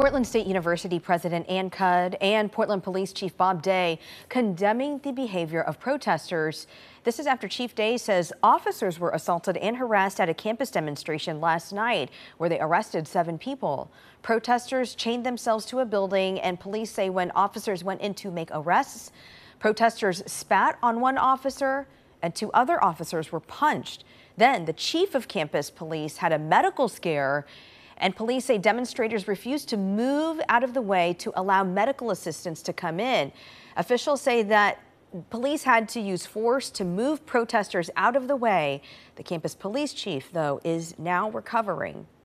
Portland State University President Ann Cudd and Portland Police Chief Bob Day condemning the behavior of protesters. This is after Chief Day says officers were assaulted and harassed at a campus demonstration last night where they arrested seven people. Protesters chained themselves to a building and police say when officers went in to make arrests, protesters spat on one officer and two other officers were punched. Then the chief of campus police had a medical scare and police say demonstrators refused to move out of the way to allow medical assistance to come in. Officials say that police had to use force to move protesters out of the way. The campus police chief, though, is now recovering.